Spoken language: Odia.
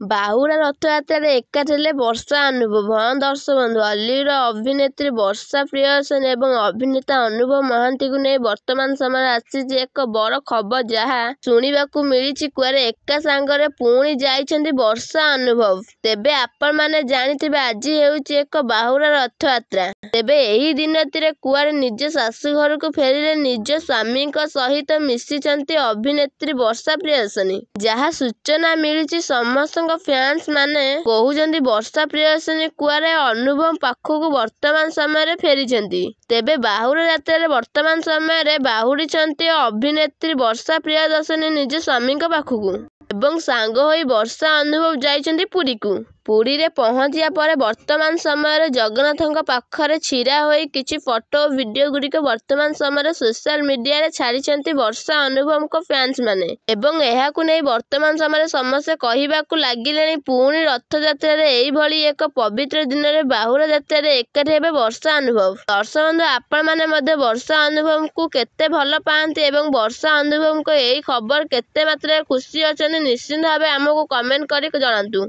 ବାହୁଡ଼ା ରଥଯାତ୍ରାରେ ଏକାଠି ହେଲେ ବର୍ଷା ଅନୁଭବ। ହଁ ଦର୍ଶକ ବନ୍ଧୁ ଅଲିଉଡର ଅଭିନେତ୍ରୀ ବର୍ଷା ପ୍ରିୟଦର୍ଶିନୀ ଏବଂ ଅଭିନେତା ଅନୁଭବ ମହାନ୍ତିଙ୍କୁ ନେଇ ବର୍ତ୍ତମାନ ସମୟରେ ଆସିଛି ଏକ ବଡ଼ ଖବର ଯାହା ଶୁଣିବାକୁ ମିଳିଛି କୁଆଡ଼େ। ଏକା ସାଙ୍ଗରେ ପୁଣି ଯାଇଛନ୍ତି ବର୍ଷା ଅନୁଭବ। ତେବେ ଆପଣମାନେ ଜାଣିଥିବେ ଆଜି ହେଉଛି ଏକ ବାହୁଡ଼ା ରଥଯାତ୍ରା। ତେବେ ଏହି ଦିନଟିରେ କୁଆଡ଼େ ନିଜ ଶାଶୁଘରକୁ ଫେରିଲେ ନିଜ ସ୍ୱାମୀଙ୍କ ସହିତ ମିଶିଛନ୍ତି ଅଭିନେତ୍ରୀ ବର୍ଷା ପ୍ରିୟଦର୍ଶିନୀ ଯାହା ସୂଚନା ମିଳିଛି ସମସ୍ତଙ୍କ ଫ୍ୟାନ୍ସ ମାନେ କହୁଛନ୍ତି ବର୍ଷା ପ୍ରିୟଦର୍ଶିନୀ କୁଆଡ଼େ? ଅନୁଭବ ପାଖକୁ ବର୍ତ୍ତମାନ ସମୟରେ ଫେରିଛନ୍ତି। ତେବେ ବାହୁଡ଼ା ଯାତ୍ରାରେ ବର୍ତ୍ତମାନ ସମୟରେ ବାହୁଡିଛନ୍ତି ଅଭିନେତ୍ରୀ ବର୍ଷା ପ୍ରିୟଦର୍ଶିନୀ ନିଜ ସ୍ୱାମୀଙ୍କ ପାଖକୁ ଏବଂ ସାଙ୍ଗ ହୋଇ ବର୍ଷା ଅନୁଭବ ଯାଇଛନ୍ତି ପୁରୀକୁ। ପୁରୀରେ ପହଞ୍ଚିବା ପରେ ବର୍ତ୍ତମାନ ସମୟରେ ଜଗନ୍ନାଥଙ୍କ ପାଖରେ ଛିଡ଼ା ହୋଇ କିଛି ଫଟୋ ଓ ଭିଡିଓ ଗୁଡ଼ିକ ବର୍ତ୍ତମାନ ସମୟରେ ସୋସିଆଲ ମିଡିଆରେ ଛାଡିଛନ୍ତି ବର୍ଷା ଅନୁଭବଙ୍କ ଫ୍ୟାନ୍ସମାନେ। ଏବଂ ଏହାକୁ ନେଇ ବର୍ତ୍ତମାନ ସମୟରେ ସମସ୍ତେ କହିବାକୁ ଲାଗିଲେଣି ପୁଣି ରଥଯାତ୍ରାରେ ଏହିଭଳି ଏକ ପବିତ୍ର ଦିନରେ ବାହୁଡ଼ା ଯାତ୍ରାରେ ଏକାଠି ହେବେ ବର୍ଷା ଅନୁଭବ। ଦର୍ଶକ ବନ୍ଧୁ ଆପଣମାନେ ମଧ୍ୟ ବର୍ଷା ଅନୁଭବଙ୍କୁ କେତେ ଭଲ ପାଆନ୍ତି ଏବଂ ବର୍ଷା ଅନୁଭବଙ୍କ ଏହି ଖବର କେତେ ମାତ୍ରାରେ ଖୁସି ଅଛନ୍ତି ନିଶ୍ଚିତ ଭାବେ ଆମକୁ କମେଣ୍ଟ କରି ଜଣାନ୍ତୁ।